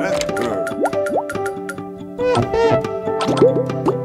Né? Thank you.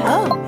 Oh.